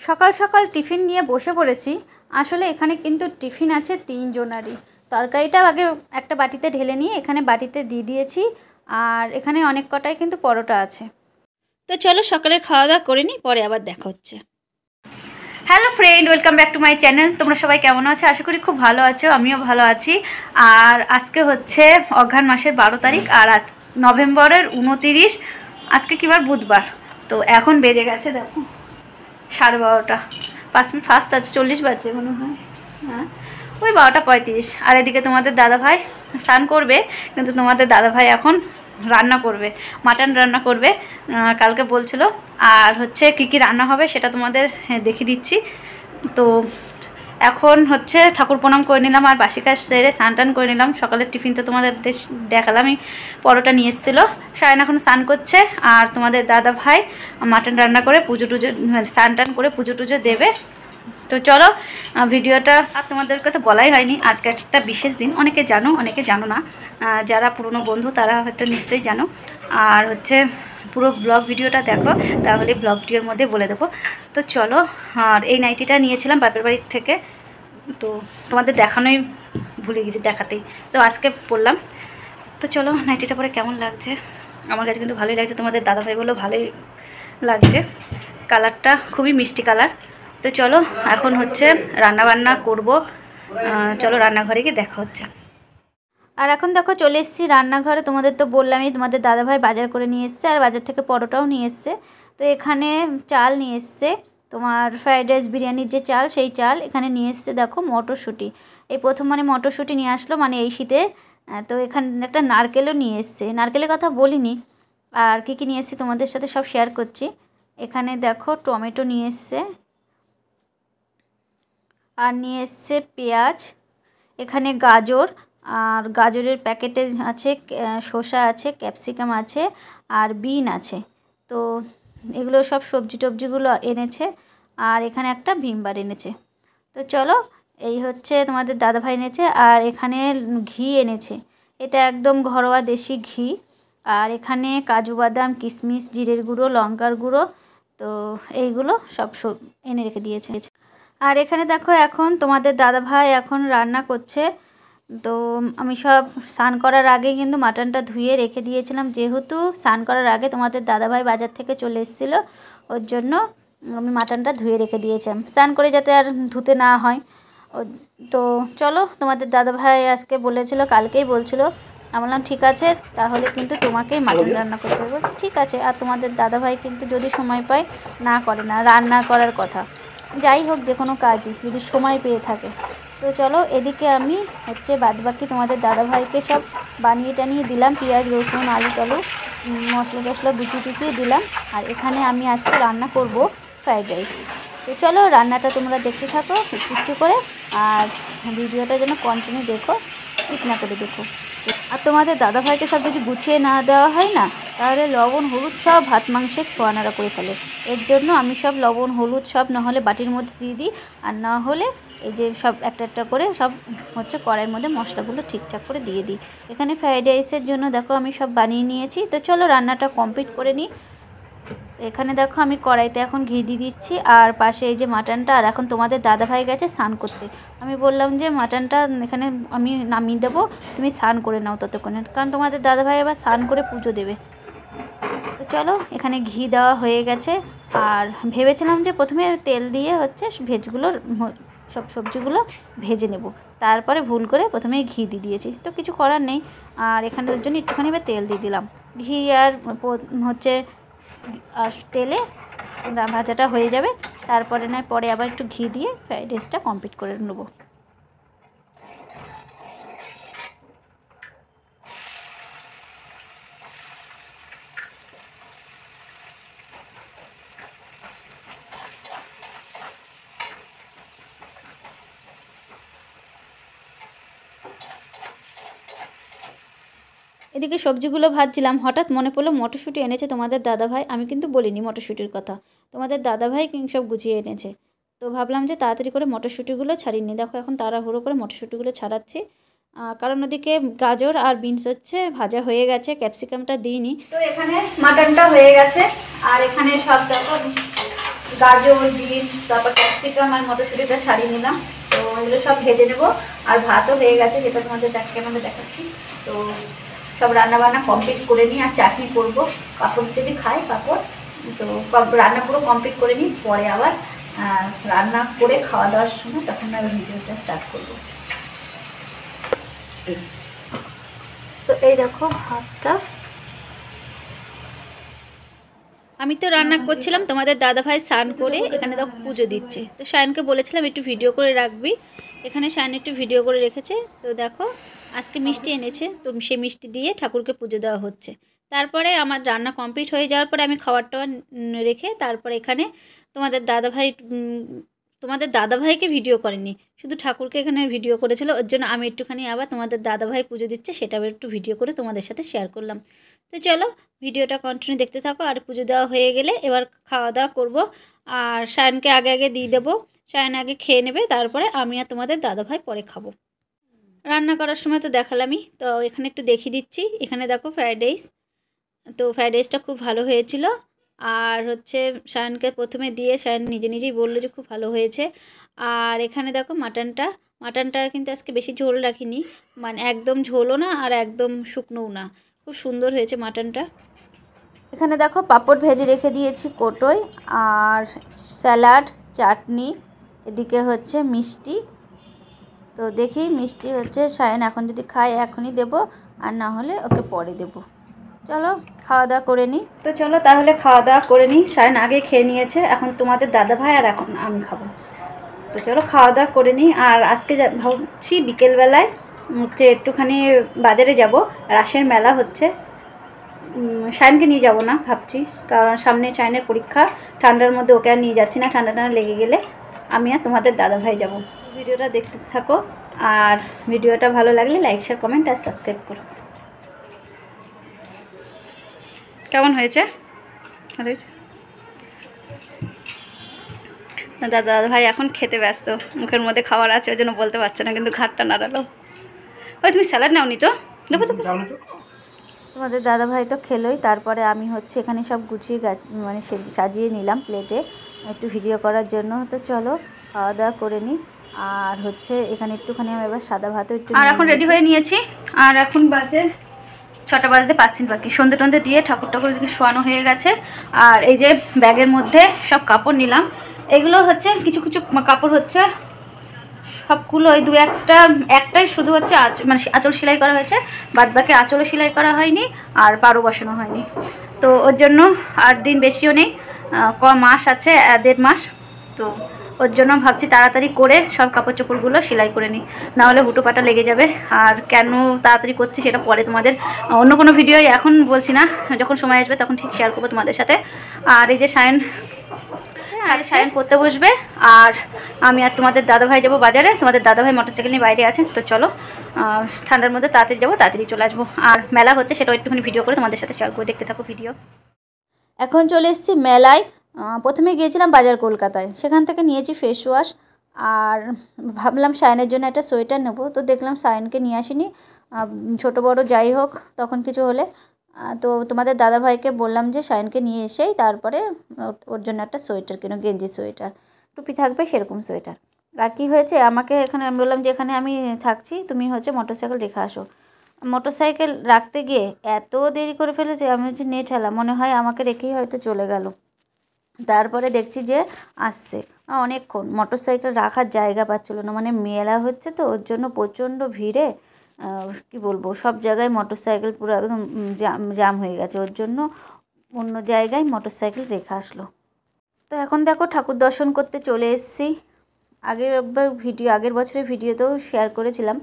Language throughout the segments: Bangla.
সকাল সকাল টিফিন নিয়ে বসে পড়েছি। আসলে এখানে কিন্তু টিফিন আছে তিন তিনজনারই। তরকারিটা আগে একটা বাটিতে ঢেলে নিয়ে এখানে বাটিতে দিয়ে দিয়েছি। আর এখানে অনেক কটাই কিন্তু পরোটা আছে। তো চলো সকালে খাওয়া দাওয়া করে নিই, পরে আবার দেখা হচ্ছে। Hello friend welcome back to my channel তোমরা সবাই কেমন আছো? আশা করি খুব ভালো আছো, আমিও ভালো আছি। আর আজকে হচ্ছে অঘ্রাণ মাসের বারো তারিখ, আর আজ নভেম্বরের উনতিরিশ। আজকে কিবার বুধবার। তো এখন বেজে গেছে, দেখো। সাড়ে বারোটা। পাঁচ মিনিট ফার্স্ট আছে, চল্লিশ বাজছে মনে হয়। হ্যাঁ। ওই বারোটা পঁয়ত্রিশ। আর এদিকে তোমাদের দাদা ভাই স্নান করবে, কিন্তু তোমাদের দাদা ভাই এখন রান্না করবে, মাটন রান্না করবে কালকে বলছিল। আর হচ্ছে কি কি রান্না হবে সেটা তোমাদের দেখে দেখিয়ে দিচ্ছি। তো এখন হচ্ছে ঠাকুর প্রণাম করে নিলাম আর বাসি কাজ সেরে স্নান টান করে নিলাম। সকালের টিফিন তো তোমাদের দেশ- দেখালামই। পরোটা নিয়ে এসেছিল। সায়ন এখন স্নান করছে আর তোমাদের দাদা ভাই মাটন রান্না করে পুজো টুজো মানে স্নান টান করে পুজো টুজো দেবে। তো চলো ভিডিওটা আর তোমাদেরকে তো বলাই হয়নি। আজকে একটা বিশেষ দিন। অনেকে জানো অনেকে জানো না। যারা পুরনো বন্ধু তারা হয়তো নিশ্চয়ই জানো। আর হচ্ছে পুরো ব্লগ ভিডিওটা দেখো, তাহলে ব্লগ ভিডিওর মধ্যে বলে দেবো। তো চলো, আর এই নাইটিটা নিয়েছিলাম বাপের বাড়ির থেকে। তো তোমাদের দেখানোই ভুলে গেছি দেখাতেই। তো আজকে পড়লাম তো চলো নাইটিটা পরে কেমন লাগছে? আমার কাছে কিন্তু ভালোই লাগছে, তোমাদের দাদাভাই বলেও ভালোই লাগছে। কালারটা খুবই মিষ্টি কালার তো চলো, এখন হচ্ছে রান্না বান্না করব চলো রান্নাঘরে গিয়ে দেখা হচ্ছে। আর এখন দেখো চলে এসেছি রান্নাঘরে। তোমাদের তো বললামই, তোমাদের দাদাভাই বাজার করে নিয়ে এসছে আর বাজার থেকে পরোটাও নিয়ে এসছে। তো এখানে চাল নিয়ে এসছে। তোমার ফ্রাইড রাইস, বিরিয়ানির যে চাল, সেই চাল এখানে নিয়ে এসছে দেখো মটরশুঁটি। এই প্রথম মানে মটরশুঁটি নিয়ে আসলো মানে এই শীতে। তো এখানে একটা নারকেলও নিয়ে এসছে। নারকেলের কথা বলিনি। আর কী কী নিয়ে এসছি তোমাদের সাথে সব শেয়ার করছি। এখানে দেখো টমেটো নিয়ে এসছে। আর নিয়ে এসছে পেঁয়াজ। এখানে গাজর। আর গাজরের প্যাকেটে আছে শসা আছে, ক্যাপসিকাম আছে আর বিন আছে। তো এগুলো সব সবজি টবজিগুলো এনেছে আর এখানে একটা ভিমবার এনেছে। তো চলো, এই হচ্ছে তোমাদের দাদাভাই এনেছে আর এখানে ঘি এনেছে। এটা একদম ঘরোয়া দেশি ঘি আর এখানে কাজু বাদাম কিশমিশ জিরের গুঁড়ো, লঙ্কার গুঁড়ো, তো এইগুলো সব সব এনে রেখে দিয়েছে। আর এখানে দেখো এখন তোমাদের দাদাভাই এখন রান্না করছে তো আমি সব স্নান করার আগে কিন্তু মাটনটা ধুয়ে রেখে দিয়েছিলাম। যেহেতু স্নান করার আগে তোমাদের দাদাভাই বাজার থেকে চলে এসেছিল ওর জন্য আমি মাটনটা ধুয়ে রেখে দিয়েছিলাম। স্নান করে যাতে আর ধুতে না হয়। ও- তো চলো তোমাদের দাদাভাই আজকে বলেছিল কালকেই বলছিল। আমি বললাম ঠিক আছে তাহলে কিন্তু তোমাকেই মাটন রান্না করতে হবে। ঠিক আছে। আর তোমাদের দাদাভাই কিন্তু যদি সময় পায় না করে না রান্না করার কথা। যাই হোক যে কোনো কাজই যদি সময় পেয়ে থাকে। তো চলো, এদিকে আমি হচ্ছে বাদবাকি তোমাদের দাদাভাইকে সব বানিয়ে টানিয়ে দিলাম, পেঁয়াজ, রসুন, আলু, টালু মশলা টশলা বুচি টুচিয়ে দিলাম। আর এখানে আমি আজকে রান্না করব ফ্রাইড রাইস। তো চলো, রান্নাটা তোমরা দেখতে থাকো, একটু করে, আর ভিডিওটা যেন কন্টিনিউ দেখো, ঠিক না করে দেখো। আর তোমাদের দাদাভাইকে সব যদি গুছিয়ে না দেওয়া হয় না, তাহলে লবণ, হলুদ সব ভাত মাংসের ছোয়ানারা করে ফেলে। এর জন্য আমি সব লবণ, হলুদ সব না হলে বাটির মধ্যে দিয়ে দিই, আর না হলে এই যে সব একটা একটা করে সব হচ্ছে কড়াইয়ের মধ্যে মশলাগুলো ঠিকঠাক করে দিয়ে দিই। এখানে ফ্রাইড রাইসের জন্য দেখো আমি সব বানিয়ে নিয়েছি। তো চলো রান্নাটা কমপ্লিট করে নিই। এখানে দেখো আমি কড়াইতে এখন ঘি দিয়ে দিচ্ছি, আর পাশে এই যে মাটনটা, আর এখন তোমাদের দাদাভাই গেছে স্নান করতে। আমি বললাম যে মাটনটা এখানে আমি নামিয়ে দেবো, তুমি স্নান করে নাও ততক্ষণে, কারণ তোমাদের দাদাভাই আবার স্নান করে পুজো দেবে। তো চলো, এখানে ঘি দেওয়া হয়ে গেছে, আর ভেবেছিলাম যে প্রথমে তেল দিয়ে হচ্ছে ভেজগুলোর সব সবজিগুলো ভেজে নেব। তারপরে ভুল করে প্রথমে ঘি দিয়ে দিয়েছি, তো কিছু করার নেই। আর এখানে ওর জন্য একটুখানি এবার তেল দিয়ে দিলাম। ঘি আর হচ্ছে তেলে ভাজাটা হয়ে যাবে। তারপরে নয় পরে আবার একটু ঘি দিয়ে ফ্রাইড রাইসটা কমপ্লিট করে নেব। এদিকে সবজিগুলো ভাজছিলাম, হঠাৎ মনে পড়ল মটরশুঁটি এনেছে তোমাদের দাদাভাই। আমি কিন্তু বলিনি মটরশুঁটির কথা। তোমাদের দাদাভাই কিং- সব গুছিয়ে এনেছে। তো ভাবলাম যে তাড়াতাড়ি করে মটরশুঁটিগুলো ছাড়িয়ে নিই। দেখো, এখন তাড়াহুড়ো করে মটরশুঁটিগুলো ছাড়াচ্ছি। কারণ ওদিকে গাজর আর বিনস হচ্ছে, ভাজা হয়ে গেছে, ক্যাপসিকামটা দিইনি। তো এখানে মাটনটা হয়ে গেছে। আর এখানে সব দেখো, গাজর, বিনস, তারপর ক্যাপসিকাম আর মটরশুঁটিটা ছাড়িয়ে নিলাম। তো এগুলো সব ভেজে নেব। আর ভাতও হয়ে গেছে, যেটা তোমাদের দেখ আমাদের দেখাচ্ছি। তো সব রান্না বান্না কমপ্লিট করে নিই, আর চাটনি করব। পাপড় যদি খাই পাপড়। তো রান্না পুরো কমপ্লিট করে নিই, পরে আবার রান্না করে খাওয়া দাওয়ার সময় তখন আমি ভিডিওটা স্টার্ট করব। তো এই দেখো ভাতটা আমি তো রান্না করছিলাম, তোমাদের দাদাভাই স্নান করে এখানে দেখো পুজো দিচ্ছে। তো সায়নকে বলেছিলাম একটু ভিডিও করে রাখবি। এখানে সায়ন একটু ভিডিও করে রেখেছে। তো দেখো, আজকে মিষ্টি এনেছে, তো সে মিষ্টি দিয়ে ঠাকুরকে পুজো দেওয়া হচ্ছে। তারপরে আমার রান্না কমপ্লিট হয়ে যাওয়ার পরে আমি খাবারটা রেখে তারপরে এখানে তোমাদের দাদাভাই তোমাদের দাদাভাইকে ভিডিও করেনি। শুধু ঠাকুরকে এখানে ভিডিও করেছিল, ওর জন্য আমি একটুখানি আবার তোমাদের দাদাভাই পুজো দিচ্ছে সেটাও একটু ভিডিও করে তোমাদের সাথে শেয়ার করলাম। তো চলো ভিডিওটা কন্টিনিউ দেখতে থাকো আর পুজো দেওয়া হয়ে গেলে এবার খাওয়া দাওয়া করব। আর সায়নকে আগে আগে দিয়ে দেবো। সায়ন আগে খেয়ে নেবে তারপরে আমি আর তোমাদের দাদাভাই পরে খাব। রান্না করার সময় তো দেখালামই তো এখানে একটু দেখিয়ে দিচ্ছি। এখানে দেখো ফ্রায়েড রাইস তো ফ্রায়েড রাইসটা খুব ভালো হয়েছিল। আর হচ্ছে সায়নকে প্রথমে দিয়ে সায়ন নিজে নিজেই বলল যে খুব ভালো হয়েছে। আর এখানে দেখো মাটনটা। মাটনটা কিন্তু আজকে বেশি ঝোল রাখিনি। মানে একদম ঝোলও না আর একদম শুকনোও না। খুব সুন্দর হয়েছে মাটনটা। এখানে দেখো পাঁপড় ভেজে রেখে দিয়েছি কোটোয় আর স্যালাড চাটনি এদিকে হচ্ছে মিষ্টি। তো দেখি মিষ্টি হচ্ছে সায়ন এখন যদি খায় এখনই দেব আর না হলে ওকে পরে দেব। চলো খাওয়া দাওয়া করে নিই। তো চলো তাহলে খাওয়া দাওয়া করে নিই। সায়ন আগে খেয়ে নিয়েছে এখন তোমাদের দাদা ভাই আর এখন আমি খাব। তো চলো খাওয়া দাওয়া করে নিই আর আজকে ভাবছি বিকেলবেলায় হচ্ছে একটুখানি বাজারে যাব, রাসের মেলা হচ্ছে। শাইনকে নিয়ে যাব না, ভাবছি। কারণ সামনে শাইনের পরীক্ষা, ঠান্ডার মধ্যে ওকে আর নিয়ে যাচ্ছি না, ঠান্ডা ঠান্ডা লেগে গেলে আমি আর তোমাদের দাদাভাই যাব। ভিডিওটা দেখতে থাকো, আর ভিডিওটা ভালো লাগলে লাইক শেয়ার কমেন্ট আর সাবস্ক্রাইব করো। কেমন হয়েছে? ভালো হয়েছে? দাদা দাদা ভাই এখন খেতে ব্যস্ত, মুখের মধ্যে খাবার আছে, ওই জন্য বলতে পারছে না, কিন্তু ঘাটটা নাড়ালো। ওই তুমি স্যালাড নাও নি তো? দেবো তো। তোমাদের দাদা ভাই তো খেলোই তারপরে আমি হচ্ছে এখানে সব গুছিয়ে মানে সাজিয়ে নিলাম প্লেটে একটু ভিডিও করার জন্য। তো চলো খাওয়া দাওয়া করে নিই আর হচ্ছে এখানে একটুখানি আমি এবার সাদা ভাতও একটু আর এখন রেডি হয়ে নিয়েছি। আর এখন বাজে ছটা বাজতে পাঁচ দিন বাকি। সন্ধে টন্ধে দিয়ে ঠাকুর ঠাকুর দিকে শোয়ানো হয়ে গেছে। আর এই যে ব্যাগের মধ্যে সব কাপড় নিলাম। এগুলো হচ্ছে কিছু কিছু কাপড় হচ্ছে সবগুলো ওই দু একটা, একটাই শুধু হচ্ছে মানে আঁচল সেলাই করা হয়েছে বাদ বাকি আঁচলও সেলাই করা হয়নি আর পারো বসানো হয়নি। তো ওর জন্য আট দিন বেশিও নেই ক মাস আছে দেড় মাস, তো ওর জন্য ভাবছি তাড়াতাড়ি করে সব কাপড় চোপড়গুলো সেলাই করে নিই। নাহলে হুটো পাটা লেগে যাবে। আর কেন তাড়াতাড়ি করছি সেটা পরে তোমাদের, অন্য কোনো ভিডিও এখন বলছি না, যখন সময় আসবে তখন ঠিক শেয়ার করব তোমাদের সাথে। আর এই যে সায়ন আগে সায়ন পড়তে বসবে। আর আমি আর তোমাদের দাদাভাই যাব বাজারে। তোমাদের দাদাভাই মোটরসাইকেল নিয়ে বাইরে আছে। তো চলো ঠান্ডার মধ্যে তাড়াতাড়ি যাব তাড়াতাড়ি চলে আসব। আর মেলা হচ্ছে সেটাও একটুখানি ভিডিও করে তোমাদের সাথে শেয়ার করে দেখতে থাকো ভিডিও এখন চলে এসেছি মেলায়। প্রথমে গিয়েছিলাম বাজার কলকাতায়। সেখান থেকে নিয়েছি ফেস ওয়াশ আর ভাবলাম সায়নের জন্য একটা সোয়েটার নেব। তো দেখলাম সায়নকে নিয়ে আসিনি। ছোটো বড় যাই হোক তখন কিছু হলে। তো তোমাদের দাদাভাইকে বললাম যে সায়নকে নিয়ে এসেই তারপরে ওর জন্য একটা সোয়েটার কেন, গেঞ্জি সোয়েটার। টুপি থাকবে সেরকম সোয়েটার। আর কী হয়েছে, আমাকে এখানে আমি বললাম যে এখানে আমি থাকছি, তুমি হচ্ছে মোটরসাইকেল রেখে আসো। মোটরসাইকেল রাখতে গিয়ে এত দেরি করে ফেলেছে, আমি হচ্ছে নেট হেলা মনে হয় আমাকে রেখেই হয়তো চলে গেল। তারপরে দেখছি যে আসছে। অনেকক্ষণ। মোটর সাইকেল রাখার জায়গা পাচ্ছিলো না মানে মেলা হচ্ছে তো, ওর জন্য প্রচণ্ড ভিড়ে। কি বলব, সব জায়গায় মোটর সাইকেল পুরো একদম জাম জাম হয়ে গেছে। ওর জন্য অন্য জায়গায় মোটর সাইকেল রেখে আসলো। তো এখন দেখো ঠাকুর দর্শন করতে চলে এসেছি। আগের একবার ভিডিও, আগের বছরের ভিডিওতেও শেয়ার করেছিলাম।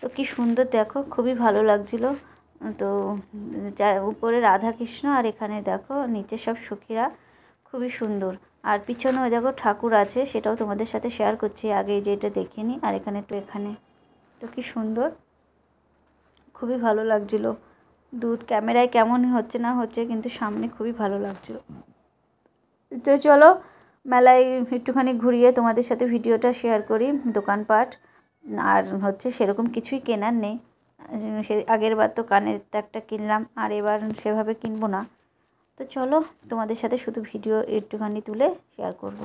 তো কি সুন্দর দেখো, খুবই ভালো লাগছিল। তো উপরে রাধাকৃষ্ণ আর এখানে দেখো নিচে সব সখীরা, খুবই সুন্দর। আর পিছনেও দেখো ঠাকুর আছে, সেটাও তোমাদের সাথে শেয়ার করছি। আগে যে এটা দেখিনি, আর এখানে একটু এখানে। তো কি সুন্দর। খুবই ভালো লাগছিল। দুধ ক্যামেরায় কেমন হচ্ছে না হচ্ছে কিন্তু সামনে খুবই ভালো লাগছিল। তো চলো, মেলায় একটুখানি ঘুরিয়ে তোমাদের সাথে ভিডিওটা শেয়ার করি দোকানপাট। আর হচ্ছে সেরকম কিছুই কেনার নেই। সে আগের বার তো কানের একটা কিনলাম, আর এবার সেভাবে কিনবো না। তো চলো, তোমাদের সাথে শুধু ভিডিও একটুখানি তুলে শেয়ার করব।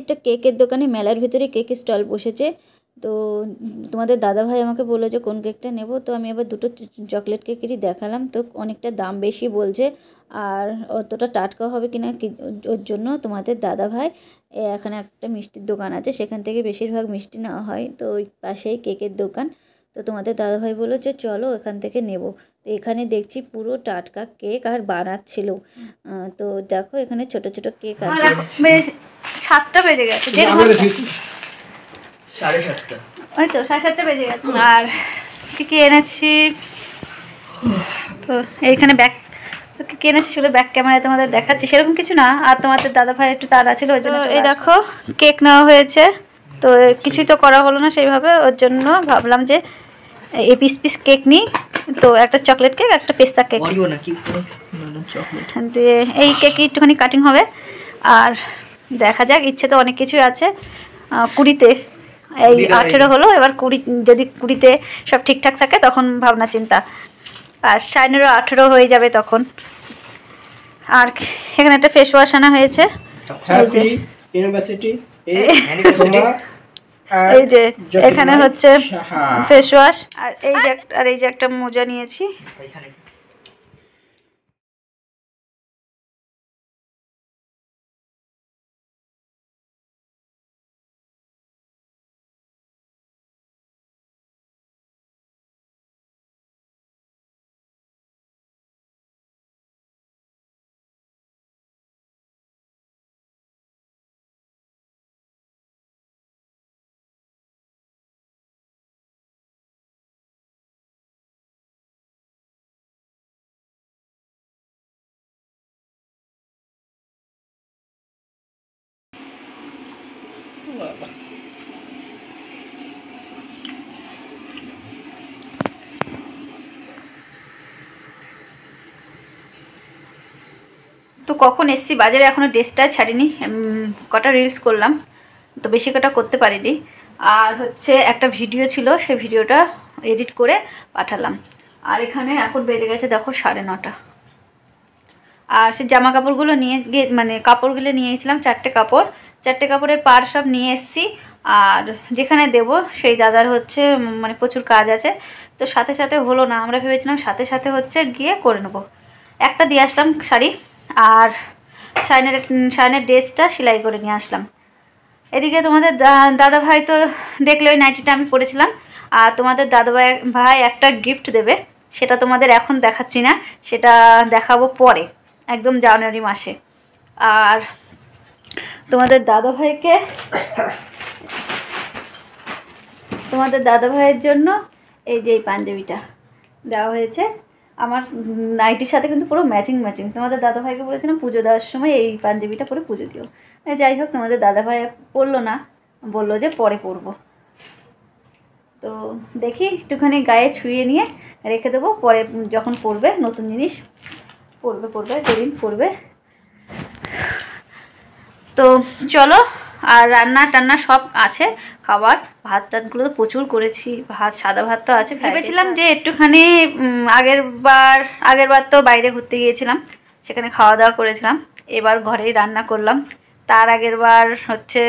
একটা কেকের দোকানে, মেলার ভিতরে কেকের স্টল বসেছে। তো তোমাদের দাদাভাই আমাকে বলল যে, কোন কেকটা নেব? তো আমি আবার দুটো চকলেট কেকেরই দেখালাম। তো অনেকটা দাম বেশি বলছে। আর অতটা টাটকা হবে কিনা ওর জন্য তোমাদের দাদাভাই এখানে একটা মিষ্টির দোকান আছে, সেখান থেকে বেশিরভাগ মিষ্টি নেওয়া হয়। তো ওই পাশেই কেকের দোকান। তো তোমাদের দাদাভাই বলল যে, চলো এখান থেকে নেব। তো এখানে দেখছি পুরো টাটকা কেক আর বানাচ্ছিল। তো দেখো এখানে ছোট ছোট কেক আছে। সাতটা বেজে গেছে সাড়ে সাতটা। ওই তো সাড়ে সাতটা বেজে গেছে। আর কী কী এনেছি? তো এইখানে ব্যাক তো কী কী এনেছি সেগুলো ব্যাক ক্যামেরায় তোমাদের দেখাচ্ছি। সেরকম কিছু না আর তোমাদের দাদা ভাই একটু তাড়া ছিল ওই জন্য এই দেখো কেক নেওয়া হয়েছে। তো কিছুই তো করা হলো না সেইভাবে ওর জন্য ভাবলাম যে এই পিস পিস কেক নিই। তো একটা চকলেট কেক একটা পেস্তা কেক অরিও দিয়ে এই কেক একটুখানি কাটিং হবে। আর দেখা যাক ইচ্ছে তো অনেক কিছুই আছে। কুড়িতে। এই আঠেরো হলো এবার কুড়ি যদি কুড়িতে সব ঠিকঠাক থাকে তখন ভাবনা চিন্তা। আর সাইনেরও আঠেরো হয়ে যাবে তখন। আর এখানে একটা ফেস ওয়াশ আনা হয়েছে। এই ইউনিভার্সিটি? এই যে এখানে হচ্ছে ফেস ওয়াশ আর এই যে এক- আর এই যে একটা মোজা নিয়েছি। কখন এসছি, বাজারে এখনও ড্রেসটা ছাড়িনি কটা রিলস করলাম, তো বেশি কটা করতে পারিনি। আর হচ্ছে একটা ভিডিও ছিল, সেই ভিডিওটা এডিট করে পাঠালাম। আর এখানে এখন বেজে গেছে, দেখো সাড়ে নটা। আর সে জামা কাপড়গুলো নিয়ে গিয়ে মানে কাপড়গুলো নিয়ে গেছিলাম চারটে কাপড়। চারটে কাপড়ের পার সব নিয়ে এসেছি। আর যেখানে দেব, সেই দাদার হচ্ছে মানে প্রচুর কাজ আছে। তো সাথে সাথে হলো না, আমরা ভেবেছিলাম সাথে সাথে হচ্ছে গিয়ে করে নেব। একটা দিয়ে আসলাম শাড়ি। আর শাইনের শাইনের ড্রেসটা সেলাই করে নিয়ে আসলাম। এদিকে তোমাদের দাদা ভাই তো দেখলে ওই নাইটিটা আমি পরেছিলাম। আর তোমাদের দাদা ভাই ভাই একটা গিফট দেবে। সেটা তোমাদের এখন দেখাচ্ছি না। সেটা দেখাবো পরে, একদম জানুয়ারি মাসে। আর তোমাদের দাদা ভাইকে তোমাদের দাদা ভাইয়ের জন্য এই যে এই পাঞ্জাবিটা দেওয়া হয়েছে। আমার নাইটির সাথে কিন্তু পুরো ম্যাচিং ম্যাচিং তোমাদের দাদা ভাইকে বলেছিলাম পুজো দেওয়ার সময় এই পাঞ্জাবিটা পরে পুজো দিও। যাই হোক, তোমাদের দাদা ভাই পরলো না, বলল যে পরে পরবো। তো দেখি, একটুখানি গায়ে ছুঁয়ে নিয়ে রেখে দেবো, পরে যখন পরবে, নতুন জিনিস পরবে পরবে, যেদিন পরবে। তো চলো আর রান্না টান্না সব আছে খাবার ভাত টাতগুলো তো প্রচুর করেছি ভাত সাদা ভাত তো আছে ভেবেছিলাম যে একটুখানি আগের বার আগের বার তো বাইরে ঘুরতে গিয়েছিলাম সেখানে খাওয়া দাওয়া করেছিলাম এবার ঘরেই রান্না করলাম তার আগের বার হচ্ছে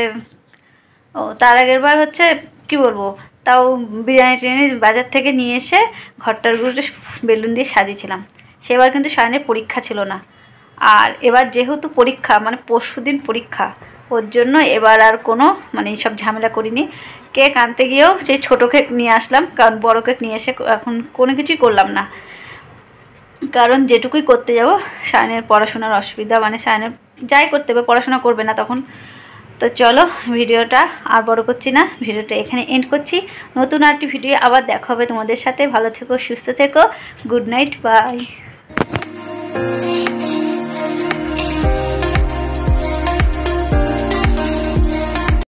ও তার আগের বার হচ্ছে কি বলব তাও বিরিয়ানি টিরিয়ানি বাজার থেকে নিয়ে এসে ঘরটারগুলো বেলুন দিয়ে সাজিয়েছিলাম সেবার কিন্তু সায়নের পরীক্ষা ছিল না আর এবার যেহেতু পরীক্ষা মানে পরশু দিন পরীক্ষা ওর জন্য এবার আর কোনো মানে সব ঝামেলা করিনি। কেক আনতে গিয়েও সেই ছোটো কেক নিয়ে আসলাম, কারণ বড় কেক নিয়ে এসে এখন কোনো কিছুই করলাম না। কারণ যেটুকুই করতে যাব, সায়নের পড়াশোনার অসুবিধা মানে সায়নের যাই করতে হবে, পড়াশোনা করবে না তখন। তো চলো, ভিডিওটা আর বড় করছি না, ভিডিওটা এখানে এন্ড করছি। নতুন আরেকটি ভিডিও আবার দেখা হবে তোমাদের সাথে। ভালো থেকো, সুস্থ থেকো গুড নাইট বাই